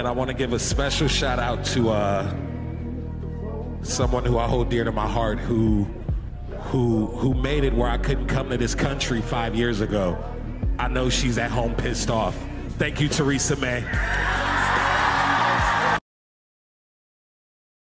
And I want to give a special shout out to uh, someone who I hold dear to my heart who who who made it where I couldn't come to this country five years ago. I know she's at home pissed off. Thank you, Theresa May.